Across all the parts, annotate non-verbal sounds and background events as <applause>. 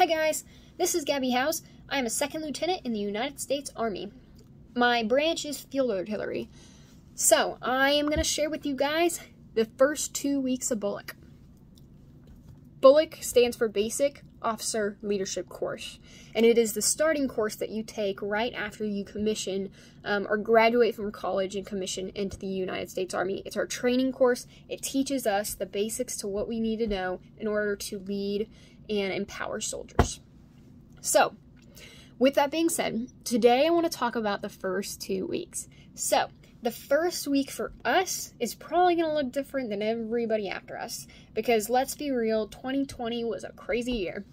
Hi guys, this is Gabby Howes. I am a second lieutenant in the United States Army. My branch is field artillery. So, I am going to share with you guys the first two weeks of BOLC. BOLC stands for Basic Officer Leadership Course, and it is the starting course that you take right after you commission um, or graduate from college and commission into the United States Army. It's our training course. It teaches us the basics to what we need to know in order to lead and empower soldiers. So, with that being said, today I want to talk about the first two weeks. So, the first week for us is probably going to look different than everybody after us because let's be real, 2020 was a crazy year.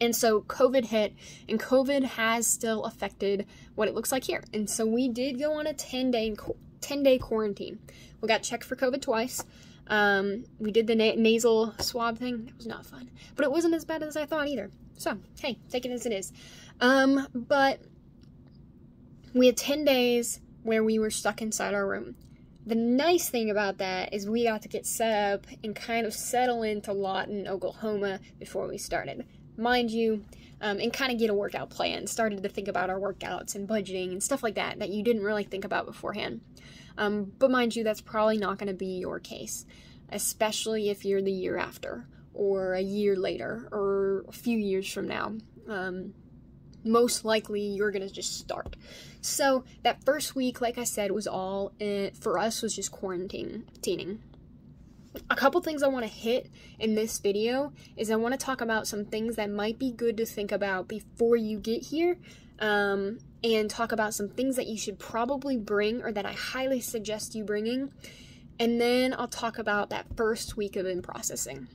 And so COVID hit, and COVID has still affected what it looks like here. And so we did go on a 10 day 10 day quarantine. We got checked for COVID twice. Um, we did the na- nasal swab thing. That was not fun, but it wasn't as bad as I thought either. So, hey, take it as it is. Um, but we had 10 days where we were stuck inside our room. The nice thing about that is we got to get set up and kind of settle into Lawton, Oklahoma before we started. Mind you, um, and kind of get a workout plan. Started to think about our workouts and budgeting and stuff like that that you didn't really think about beforehand. Um, but mind you, that's probably not going to be your case, especially if you're the year after, or a year later, or a few years from now. Um, most likely, you're going to just start. So, that first week, like I said, was all in, for us was just quarantining. A couple things I want to hit in this video is I want to talk about some things that might be good to think about before you get here um, and talk about some things that you should probably bring or that I highly suggest you bringing. And then I'll talk about that first week of in processing.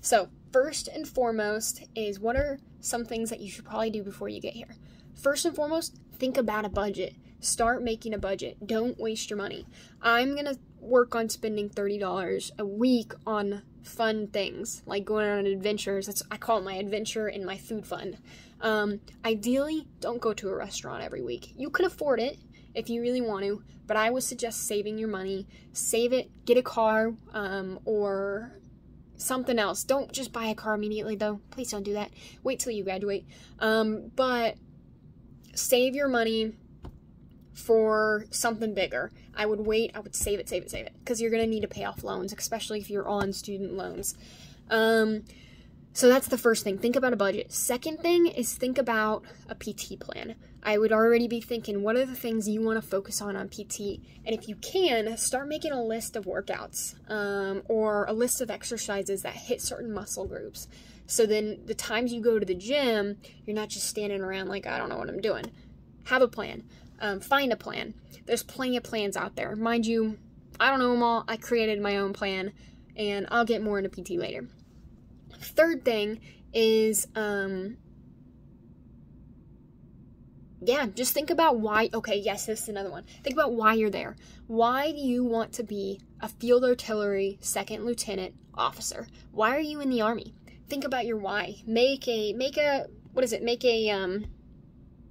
So, first and foremost is what are some things that you should probably do before you get here? First and foremost, think about a budget. Start making a budget. Don't waste your money. I'm going to work on spending $30 a week on fun things, like going on adventures. That's I call it my adventure and my food fund. Um, ideally, don't go to a restaurant every week. You can afford it if you really want to, but I would suggest saving your money. Save it, get a car, um, or something else. Don't just buy a car immediately, though. Please don't do that. Wait till you graduate. Um, but save your money for something bigger. I would wait, I would save it, save it, save it, because you're going to need to pay off loans, especially if you're on student loans. Um, so that's the first thing. Think about a budget. Second thing is think about a PT plan. I would already be thinking, what are the things you want to focus on on PT? And if you can, start making a list of workouts um, or a list of exercises that hit certain muscle groups. So then the times you go to the gym, you're not just standing around like, I don't know what I'm doing. Have a plan. Um, find a plan. There's plenty of plans out there. Mind you, I don't know them all. I created my own plan, and I'll get more into PT later. Third thing is, um, yeah, just think about why. Okay, yes, this is another one. Think about why you're there. Why do you want to be a field artillery second lieutenant officer? Why are you in the army? Think about your why. Make a make a what is it? Make a um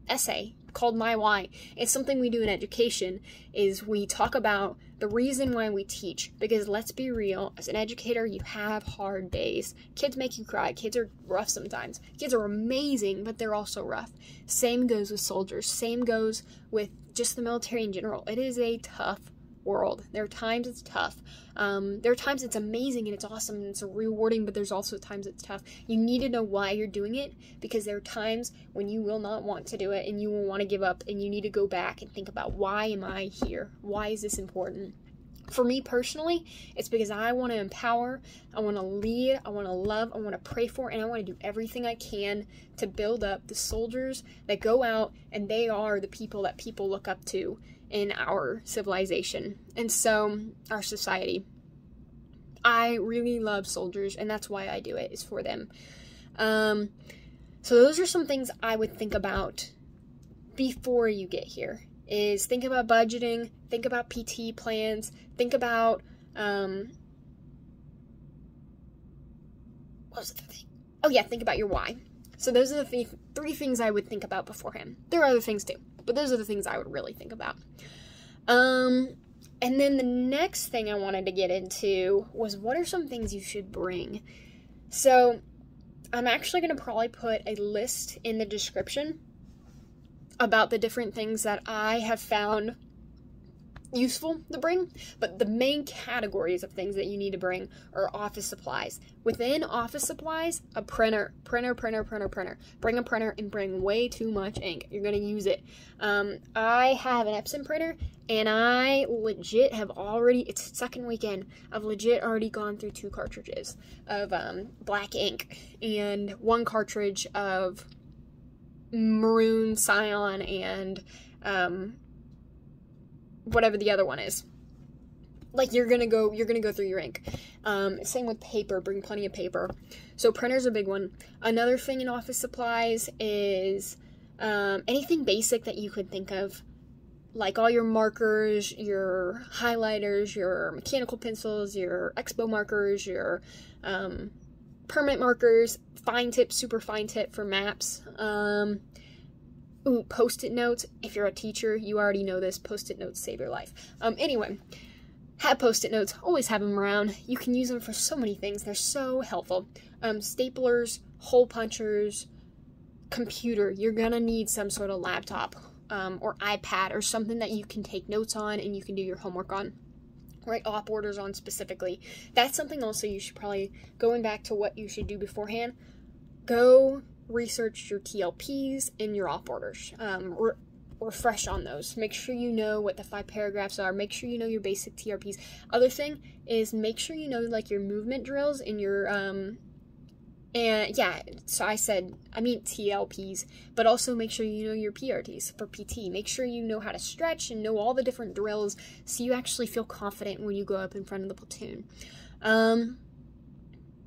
essay called My Why. It's something we do in education is we talk about the reason why we teach because let's be real, as an educator, you have hard days. Kids make you cry. Kids are rough sometimes. Kids are amazing, but they're also rough. Same goes with soldiers. Same goes with just the military in general. It is a tough world. There are times it's tough. Um, there are times it's amazing and it's awesome and it's rewarding, but there's also times it's tough. You need to know why you're doing it because there are times when you will not want to do it and you will want to give up and you need to go back and think about why am I here? Why is this important? For me personally, it's because I want to empower, I want to lead, I want to love, I want to pray for, and I want to do everything I can to build up the soldiers that go out and they are the people that people look up to in our civilization and so our society. I really love soldiers, and that's why I do it, is for them. Um, so those are some things I would think about before you get here. Is think about budgeting, think about PT plans, think about um, what was the thing? Oh yeah, think about your why. So those are the th- three things I would think about beforehand. There are other things too. But those are the things I would really think about. Um, and then the next thing I wanted to get into was what are some things you should bring? So I'm actually going to probably put a list in the description about the different things that I have found useful to bring, but the main categories of things that you need to bring are office supplies. Within office supplies, a printer, printer, printer, printer, printer. Bring a printer and bring way too much ink. You're gonna use it. Um, I have an Epson printer, and I legit have already. It's second weekend. I've legit already gone through two cartridges of um, black ink and one cartridge of maroon cyan and um, whatever the other one is. Like you're gonna go you're gonna go through your ink. Um, same with paper bring plenty of paper. So printer's a big one. Another thing in office supplies is um, anything basic that you could think of. Like all your markers your highlighters your mechanical pencils your expo markers your um, permanent markers fine tip super fine tip for maps um, Ooh, post-it notes. If you're a teacher, you already know this. Post-it notes save your life. Um, anyway, have post-it notes. Always have them around. You can use them for so many things. They're so helpful. Um, staplers, hole punchers, computer. You're gonna need some sort of laptop um, or iPad or something that you can take notes on and you can do your homework on. Write op orders on specifically. That's something also you should probably going back to what you should do beforehand. Go research your TLPs and your op orders. Um, re- refresh on those. Make sure you know what the five paragraphs are. Make sure you know your basic TRPs. Other thing is make sure you know like your movement drills and your um and yeah, so I said I mean TLPs, but also make sure you know your PRTs for PT. Make sure you know how to stretch and know all the different drills so you actually feel confident when you go up in front of the platoon. Um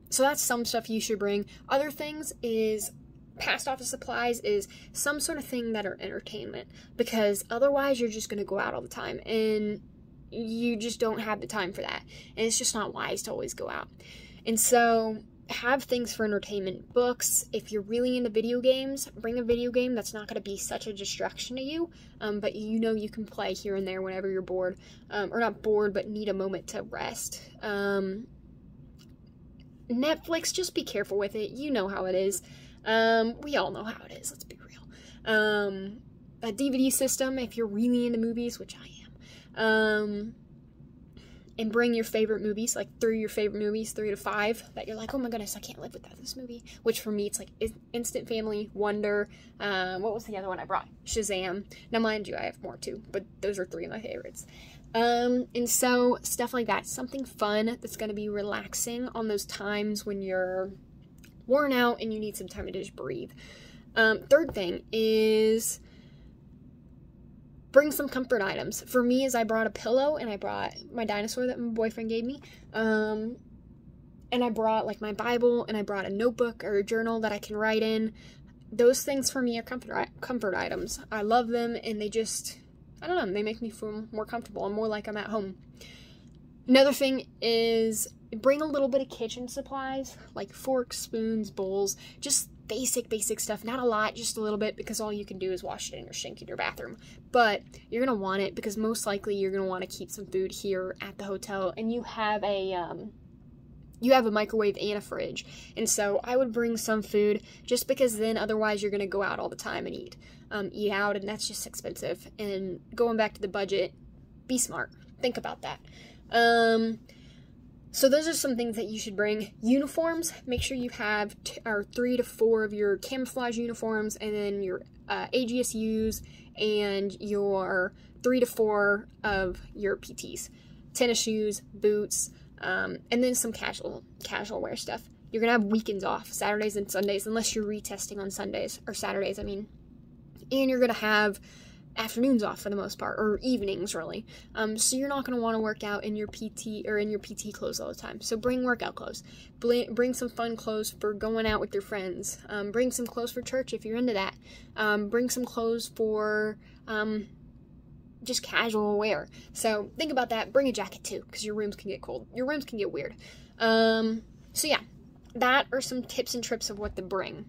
so that's some stuff you should bring. Other things is past office supplies is some sort of thing that are entertainment because otherwise you're just going to go out all the time and you just don't have the time for that and it's just not wise to always go out and so have things for entertainment books if you're really into video games bring a video game that's not going to be such a distraction to you um, but you know you can play here and there whenever you're bored um, or not bored but need a moment to rest um, netflix just be careful with it you know how it is um, we all know how it is, let's be real. Um, a DVD system, if you're really into movies, which I am. And bring your favorite movies, like three your favorite movies, three to five, that you're like, oh my goodness, I can't live without this movie. Which for me, it's like Instant Family, Wonder. Um, what was the other one I brought? Shazam. Now, mind you, I have more too, but those are three of my favorites. Um, and so stuff like that, something fun that's going to be relaxing on those times when you're worn out and you need some time to just breathe. Um, third thing is bring some comfort items. For me, is I brought a pillow and I brought my dinosaur that my boyfriend gave me. Um, and I brought like my Bible and I brought a notebook or a journal that I can write in. Those things for me are comfort comfort items. I love them and they just I don't know, they make me feel more comfortable and more like I'm at home. Another thing is bring a little bit of kitchen supplies like forks, spoons, bowls, just basic, basic stuff. Not a lot, just a little bit because all you can do is wash it in your sink in your bathroom. But you're going to want it because most likely you're going to want to keep some food here at the hotel and you have a. Um, you have a microwave and a fridge. And so I would bring some food just because then otherwise you're going to go out all the time and eat. Um, eat out, and that's just expensive. And going back to the budget, be smart. Think about that. Um, so those are some things that you should bring. Uniforms, make sure you have or three to four of your camouflage uniforms, and then your uh, AGSUs and your three to four of your PTs. Tennis shoes, boots, um, and then some casual casual wear stuff. You're gonna have weekends off, Saturdays and Sundays, unless you're retesting on Sundays or Saturdays. I mean, and you're gonna have afternoons off for the most part, or evenings really. Um, so you're not going to want to work out in your PT or in your PT clothes all the time. So bring workout clothes. Bring some fun clothes for going out with your friends. Um, bring some clothes for church if you're into that. Um, bring some clothes for um, just casual wear. So think about that. Bring a jacket too, because your rooms can get cold. Your rooms can get weird. Um, so yeah, that are some tips and trips of what to bring.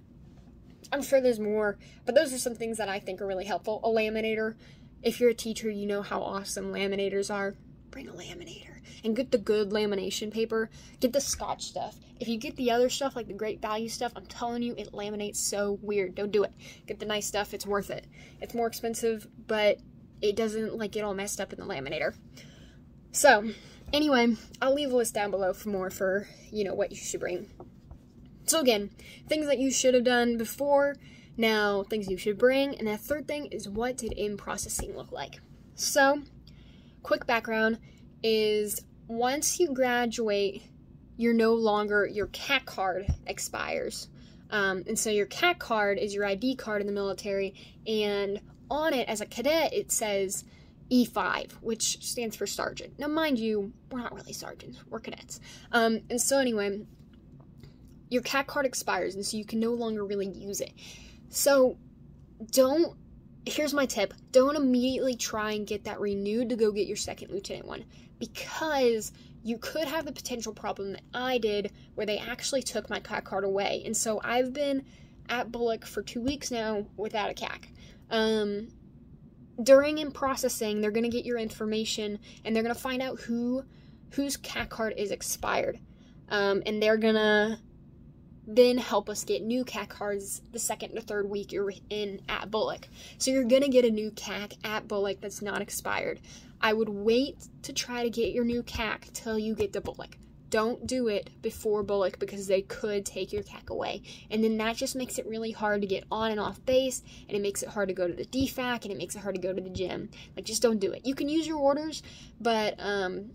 I'm sure there's more, but those are some things that I think are really helpful. A laminator. If you're a teacher, you know how awesome laminators are. Bring a laminator. and get the good lamination paper. Get the scotch stuff. If you get the other stuff, like the great value stuff, I'm telling you, it laminates so weird. Don't do it. Get the nice stuff, it's worth it. It's more expensive, but it doesn't like get all messed up in the laminator. So, anyway, I'll leave a list down below for more for, you know, what you should bring. So again, things that you should have done before, now things you should bring, and the third thing is what did in processing look like? So, quick background is once you graduate, you're no longer, your CAC card expires. Um, and so your CAC card is your ID card in the military, and on it as a cadet, it says E5, which stands for sergeant. Now, mind you, we're not really sergeants, we're cadets. Um, and so, anyway, your CAC card expires, and so you can no longer really use it. So, don't. Here's my tip don't immediately try and get that renewed to go get your second lieutenant one because you could have the potential problem that I did where they actually took my CAC card away. And so I've been at BOLC for two weeks now without a CAC. Um, during in processing, they're going to get your information and they're going to find out who whose CAC card is expired. Um, and they're going to then help us get new CAC cards the second to third week you're in at BOLC. So you're to get a new CAC at BOLC that's not expired. I would wait to try to get your new CAC till you get to BOLC. Don't do it before BOLC because they could take your CAC away. And then that just makes it really hard to get on and off base, and it makes it hard to go to the DFAC, and it makes it hard to go to the gym. Like, just don't do it. You can use your orders, but um,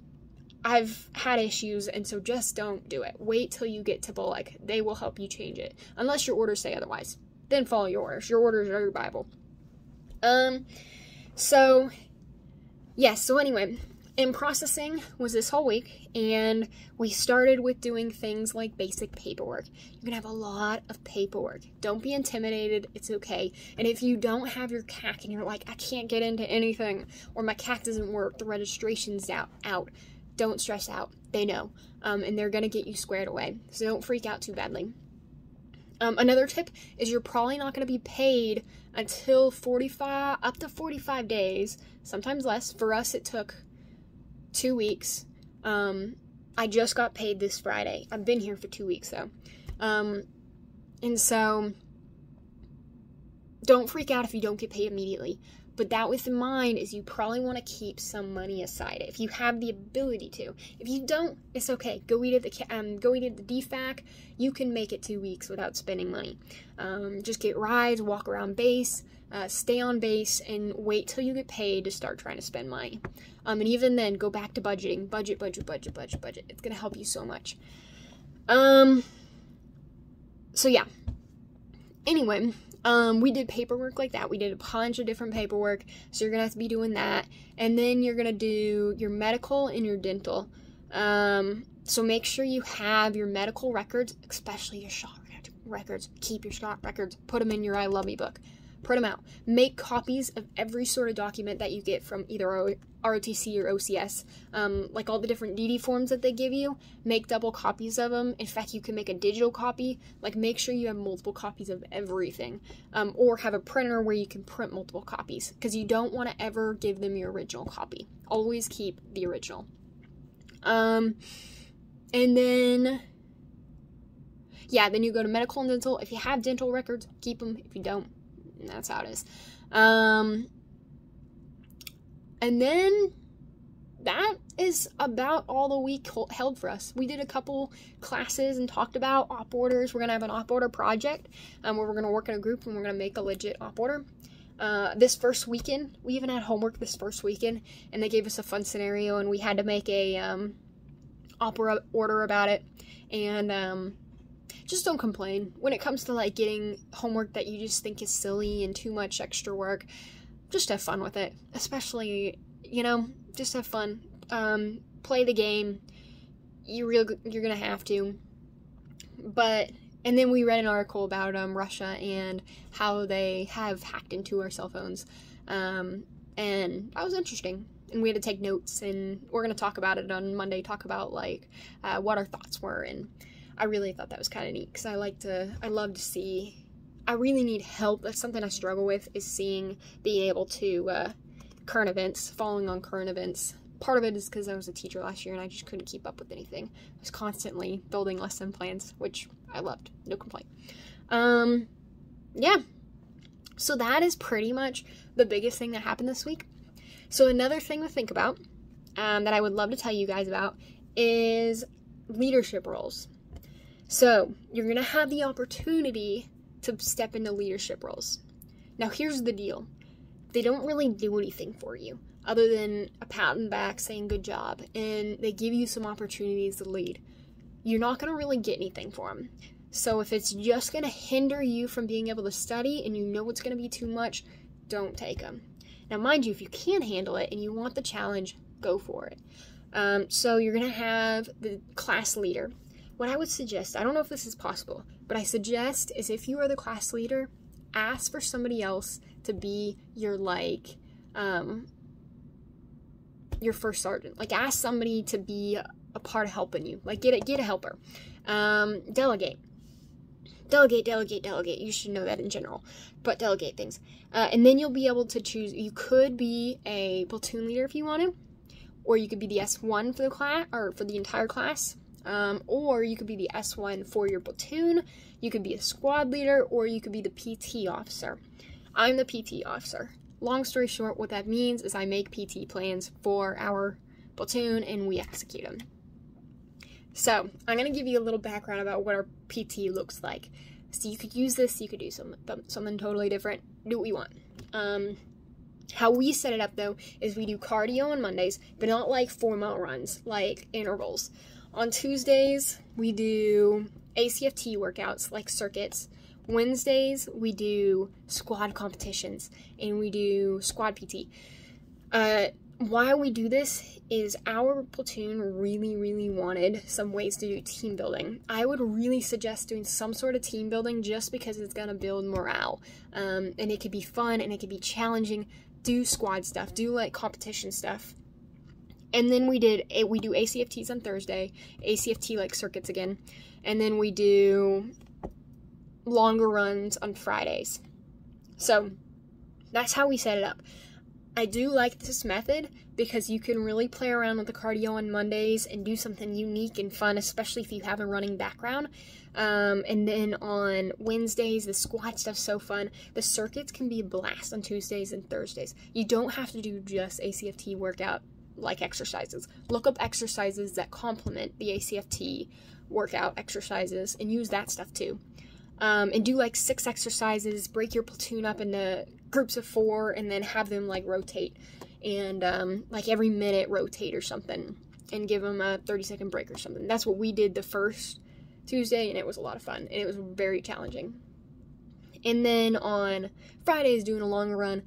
I've had issues, and so just don't do it. Wait till you get to BOLC. They will help you change it, unless your orders say otherwise. Then follow your orders. Your orders are your Bible. Um, so, yes, yeah, so anyway, in processing was this whole week, and we started with doing things like basic paperwork. You're gonna have a lot of paperwork. Don't be intimidated, it's okay. And if you don't have your CAC and you're like, I can't get into anything, or my CAC doesn't work, the registration's out, out don't stress out. They know, um, and they're gonna get you squared away. So don't freak out too badly. Um, another tip is you're probably not going to be paid until 45 up to 45 days sometimes less for us it took two weeks. Um, I just got paid this Friday. I've been here for two weeks though. Um, and so don't freak out if you don't get paid immediately. But that with in mind is you probably want to keep some money aside if you have the ability to. If you don't, it's okay. Go eat at the um, go eat at the DFAC. You can make it two weeks without spending money. Um, just get rides, walk around base, uh, stay on base, and wait till you get paid to start trying to spend money. Um, and even then, go back to budgeting. Budget, budget, budget, budget, budget. It's gonna help you so much. Um. So yeah. Anyway, um, we did paperwork like that. We did a bunch of different paperwork. So you're gonna have to be doing that, and then you're gonna do your medical and your dental. Um, so make sure you have your medical records, especially your shot records. Keep your shot records. Put them in your I Love Me book print them out. Make copies of every sort of document that you get from either ROTC or OCS, um, like all the different DD forms that they give you. Make double copies of them. In fact, you can make a digital copy. Like, make sure you have multiple copies of everything, um, or have a printer where you can print multiple copies because you don't want to ever give them your original copy. Always keep the original. Um, and then yeah, then you go to medical and dental. If you have dental records, keep them. If you don't, and that's how it is. Um, and then that is about all the week held for us. We did a couple classes and talked about op orders. We're gonna have an op order project um, where we're gonna work in a group and we're gonna make a legit op order. Uh, this first weekend, we even had homework this first weekend, and they gave us a fun scenario, and we had to make a um, opera order about it. And um, just don't complain. When it comes to like getting homework that you just think is silly and too much extra work, just have fun with it. Especially, you know, just have fun. Um, play the game. You real you're gonna have to. But and then we read an article about um, Russia and how they have hacked into our cell phones, um, and that was interesting. And we had to take notes, and we're gonna talk about it on Monday. Talk about like uh, what our thoughts were and I really thought that was kind of neat because I like to, I love to see, I really need help. That's something I struggle with is seeing, being able to, uh, current events, following on current events. part of it is because I was a teacher last year and I just couldn't keep up with anything. I was constantly building lesson plans, which I loved. No complaint. Um, yeah. So that is pretty much the biggest thing that happened this week. So another thing to think about um, that I would love to tell you guys about is leadership roles. So you're gonna have the opportunity to step into leadership roles. Now here's the deal. They don't really do anything for you other than a pat on the back saying good job and they give you some opportunities to lead. You're not going to really get anything for them. So if it's just going to hinder you from being able to study and you know it's going to be too much, don't take them. Now, mind you, if you can handle it and you want the challenge, go for it. Um, so you're going to have the class leader. What I would suggest, I don't know if this is possible, but I suggest is if you are the class leader, ask for somebody else to be your like um, your first sergeant. Like ask somebody to be a part of helping you. Like get a get a helper. Um, delegate. Delegate, delegate, delegate. You should know that in general, but delegate things. Uh, and then you'll be able to choose. You could be a platoon leader if you want to, or you could be the S1 for the class or for the entire class. Um, or you could be the S1 for your platoon. You could be a squad leader, or you could be the PT officer. I'm the PT officer. Long story short, what that means is I make PT plans for our platoon and we execute them. So, I'm going to give you a little background about what our PT looks like. So, you could use this, you could do some, something totally different, do what you want. Um, how we set it up though is we do cardio on Mondays, but not like four mile runs, like intervals. On Tuesdays, we do ACFT workouts like circuits. Wednesdays, we do squad competitions and we do squad PT. Uh, why we do this is our platoon really, really wanted some ways to do team building. I would really suggest doing some sort of team building just because it's going to build morale. Um, and it could be fun and it could be challenging. Do squad stuff, do like competition stuff. And then we did we do ACFTs on Thursday, ACFT like circuits again, and then we do longer runs on Fridays. So that's how we set it up. I do like this method because you can really play around with the cardio on Mondays and do something unique and fun, especially if you have a running background. Um, and then on Wednesdays, the squat stuff's so fun. The circuits can be a blast on Tuesdays and Thursdays. You don't have to do just ACFT workout like exercises. Look up exercises that complement the ACFT workout exercises and use that stuff too um, and do like six exercises, break your platoon up into groups of four, and then have them like rotate and um, like every minute rotate or something and give them a 30 second break or something. That's what we did the first Tuesday, and it was a lot of fun and it was very challenging. And then on Fridays, doing a longer run,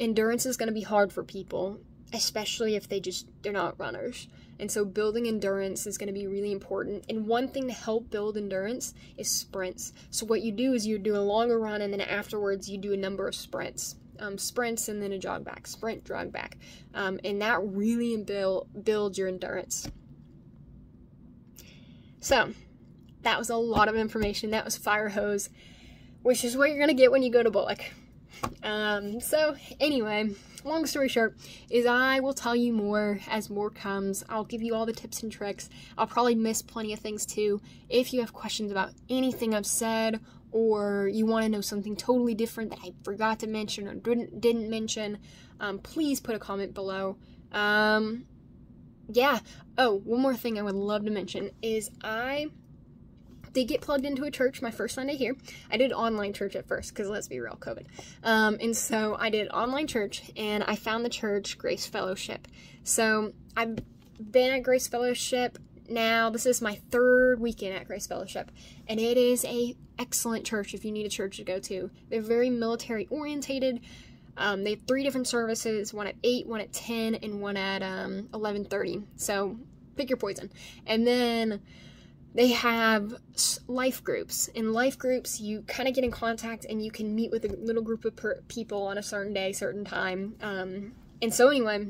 endurance is going to be hard for people, especially if they just they're not runners. And so building endurance is going to be really important. And one thing to help build endurance is sprints. So what you do is you do a longer run and then afterwards you do a number of sprints. Um, sprints and then a jog back, sprint, jog back. Um, and that really build, builds your endurance. So that was a lot of information. That was fire hose, which is what you're going to get when you go to BOLC. Um, so anyway, long story short is I will tell you more as more comes. I'll give you all the tips and tricks. I'll probably miss plenty of things too. If you have questions about anything I've said or you want to know something totally different that I forgot to mention or didn't, didn't mention, um, please put a comment below. Um, yeah. Oh, one more thing I would love to mention is I did get plugged into a church my first Sunday here. I did online church at first because let's be real, COVID. Um, and so I did online church and I found the church Grace Fellowship. So I've been at Grace Fellowship now. This is my third weekend at Grace Fellowship, and it is a excellent church if you need a church to go to. They're very military orientated. Um, they have three different services: one at eight, one at ten, and one at um, eleven thirty. So pick your poison. And then they have life groups. In life groups, you kind of get in contact and you can meet with a little group of people on a certain day, certain time. Um, and so, anyway,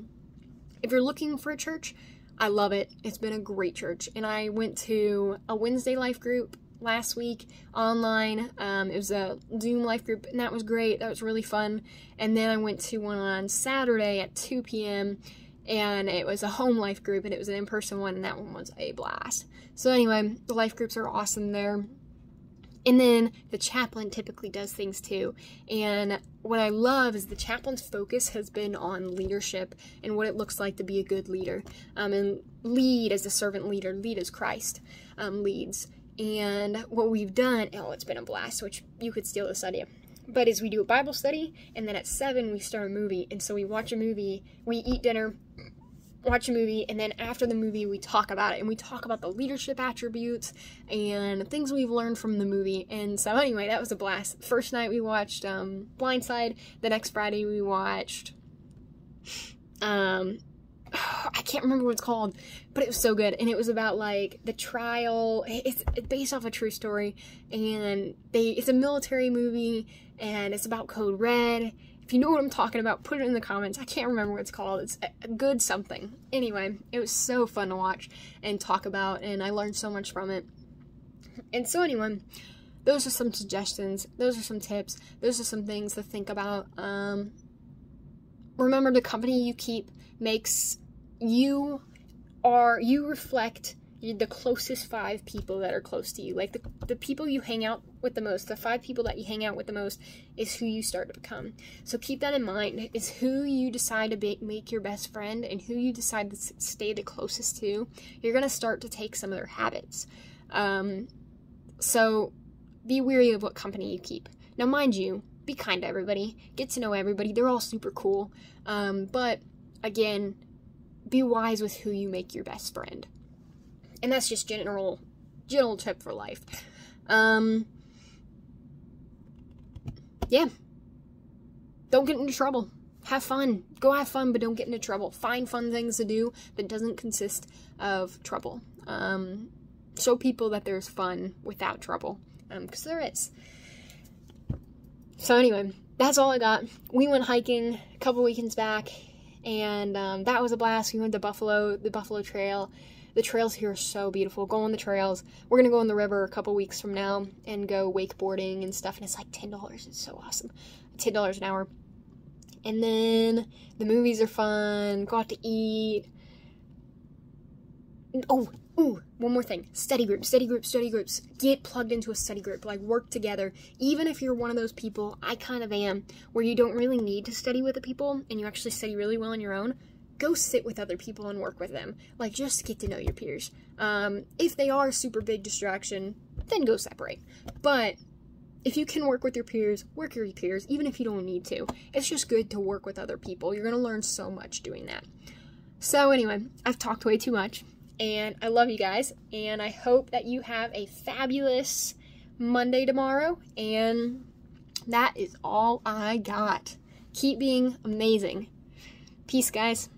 if you're looking for a church, I love it. It's been a great church. And I went to a Wednesday life group last week online. Um, it was a Zoom life group, and that was great. That was really fun. And then I went to one on Saturday at 2 p.m and it was a home life group and it was an in-person one and that one was a blast so anyway the life groups are awesome there and then the chaplain typically does things too. And what I love is the chaplain's focus has been on leadership and what it looks like to be a good leader. Um, and lead as a servant leader, lead as Christ um, leads. And what we've done, oh, it's been a blast, which you could steal this idea. But is we do a Bible study, and then at 7 we start a movie. And so we watch a movie, we eat dinner, watch a movie and then after the movie we talk about it and we talk about the leadership attributes and things we've learned from the movie and so anyway that was a blast first night we watched um, Blind Side the next friday we watched um <sighs> I can't remember what it's called, but it was so good. And it was about like the trial. It's based off a true story, and they it's a military movie, and it's about Code Red, if you know what I'm talking about, put it in the comments. I can't remember what it's called. It's a good something. Anyway, it was so fun to watch and talk about, and I learned so much from it. And so, anyway, those are some suggestions. Those are some tips. Those are some things to think about. Um, remember, the company you keep makes you are you reflect the closest five people that are close to you. Like the, the people you hang out with the most, the five people that you hang out with the most is who you start to become. So keep that in mind. Is who you decide to be, make your best friend and who you decide to stay the closest to. You're going to start to take some of their habits. Um, so be wary of what company you keep. Now, mind you, be kind to everybody. Get to know everybody. They're all super cool. Um, but again, be wise with who you make your best friend and that's just general general tip for life. Um, yeah. Don't get into trouble. Have fun. Go have fun, but don't get into trouble. Find fun things to do that doesn't consist of trouble. Um, show people that there's fun without trouble, because um, there is. So anyway, that's all I got. We went hiking a couple weekends back, and um, that was a blast. We went to Buffalo, the Buffalo Trail. The trails here are so beautiful. Go on the trails. We're gonna go in the river a couple weeks from now and go wakeboarding and stuff, and it's like ten dollars. It's so awesome. Ten dollars an hour. And then the movies are fun. Go out to eat. Oh, ooh, one more thing. Study groups, study groups, study groups. Get plugged into a study group. Like, work together. Even if you're one of those people, I kind of am, where you don't really need to study with the people and you actually study really well on your own go sit with other people and work with them. Like, just get to know your peers. Um, if they are a super big distraction, then go separate. But if you can work with your peers, work your peers, even if you don't need to. It's just good to work with other people. You're going to learn so much doing that. So, anyway, I've talked way too much, and I love you guys, and I hope that you have a fabulous Monday tomorrow, and that is all I got. Keep being amazing. Peace, guys.